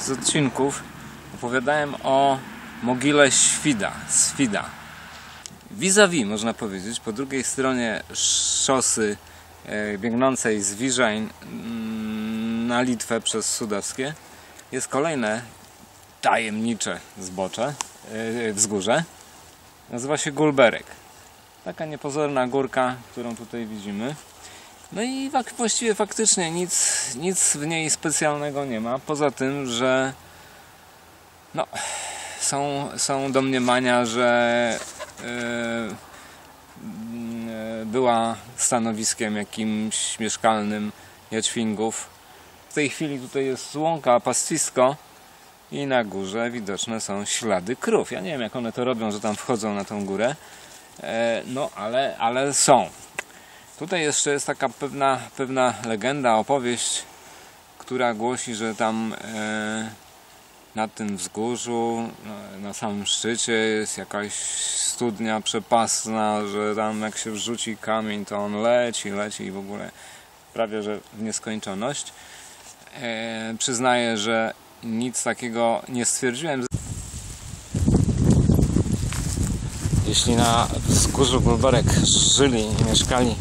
z odcinków opowiadałem o mogile Świda, Swida. Vis-a-vis, można powiedzieć, po drugiej stronie szosy e, biegnącej z Wiżań mm, na Litwę przez Sudawskie jest kolejne tajemnicze zbocze, e, wzgórze. Nazywa się Gulberek. Taka niepozorna górka, którą tutaj widzimy. No i właściwie faktycznie nic, nic w niej specjalnego nie ma, poza tym, że no, są, są domniemania, że yy, yy, była stanowiskiem jakimś mieszkalnym Jaćwingów. W tej chwili tutaj jest łąka, pastwisko i na górze widoczne są ślady krów. Ja nie wiem jak one to robią, że tam wchodzą na tą górę, e, no ale, ale są. Tutaj jeszcze jest taka pewna, pewna legenda, opowieść, która głosi, że tam e, na tym wzgórzu, na, samym szczycie jest jakaś studnia przepasna, że tam jak się wrzuci kamień, to on leci, leci i w ogóle prawie że w nieskończoność. E, przyznaję, że nic takiego nie stwierdziłem. Jeśli na wzgórzu Gulberek żyli i mieszkali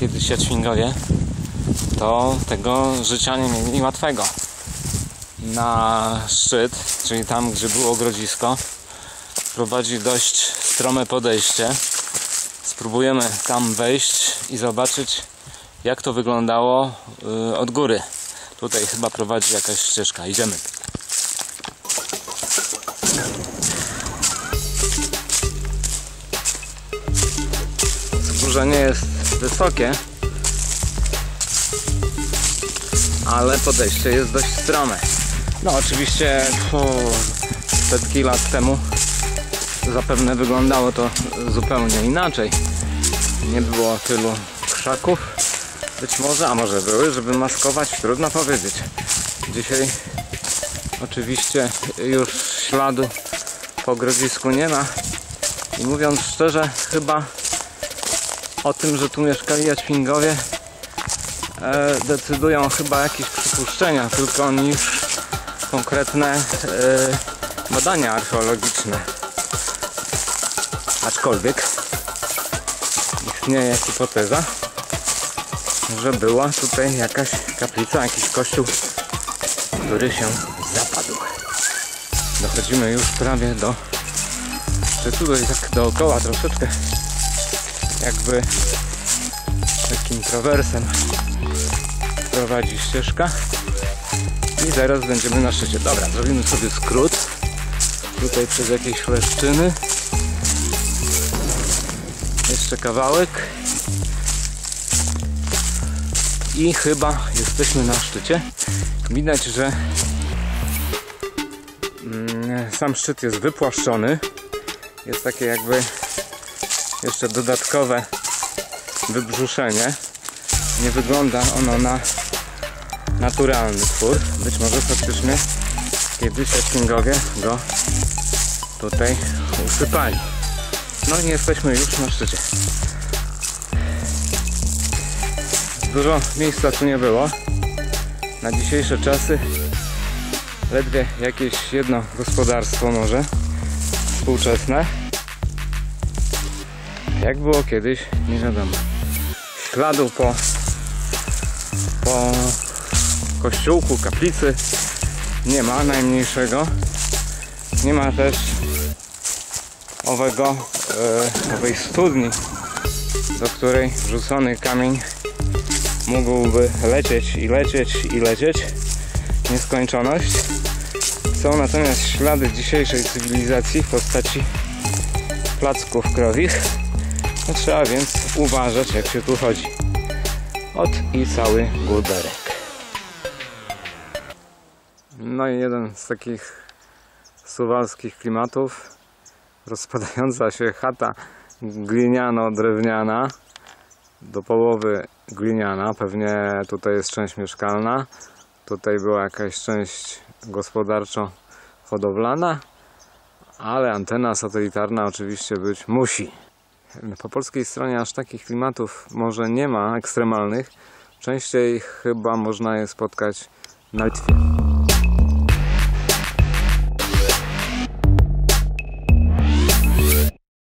kiedyś Jaćwingowie, to tego życia nie mieli łatwego. Na szczyt, czyli tam, gdzie było grodzisko, prowadzi dość strome podejście. Spróbujemy tam wejść i zobaczyć, jak to wyglądało y, od góry. Tutaj chyba prowadzi jakaś ścieżka. Idziemy. Wzgórze jest wysokie, ale podejście jest dość strome. No oczywiście setki lat temu zapewne wyglądało to zupełnie inaczej. Nie było tylu krzaków, być może, a może były, żeby maskować, trudno powiedzieć. Dzisiaj oczywiście już śladu po grodzisku nie ma i mówiąc szczerze, chyba o tym, że tu mieszkali Jaćwingowie e, decydują chyba jakieś przypuszczenia, tylko niż konkretne e, badania archeologiczne. Aczkolwiek istnieje hipoteza, że była tutaj jakaś kaplica, jakiś kościół, który się zapadł. Dochodzimy już prawie do szczytu, i tak dookoła troszeczkę jakby takim trawersem prowadzi ścieżka. I zaraz będziemy na szczycie. Dobra, zrobimy sobie skrót. Tutaj przez jakieś leszczyny jeszcze kawałek. I chyba jesteśmy na szczycie. Widać, że mm, sam szczyt jest wypłaszczony. Jest takie jakby jeszcze dodatkowe wybrzuszenie. Nie wygląda ono na naturalny twór. Być może faktycznie kiedyś Jaśkingowie go tutaj usypali. No i jesteśmy już na szczycie. Dużo miejsca tu nie było. Na dzisiejsze czasy ledwie jakieś jedno gospodarstwo może współczesne jak było kiedyś nie wiadomo. Śladu po po kościółku, kaplicy. Nie ma najmniejszego. Nie ma też owego e, owej studni do której wrzucony kamień mógłby lecieć i lecieć i lecieć. Nieskończoność. Są natomiast ślady dzisiejszej cywilizacji w postaci placków krowich no, trzeba więc uważać jak się tu chodzi. Od i cały gulberek. No i jeden z takich suwalskich klimatów. Rozpadająca się chata gliniano-drewniana. Do połowy gliniana, pewnie tutaj jest część mieszkalna. Tutaj była jakaś część gospodarczo-hodowlana. Ale antena satelitarna oczywiście być musi po polskiej stronie aż takich klimatów może nie ma ekstremalnych. Częściej chyba można je spotkać na Litwie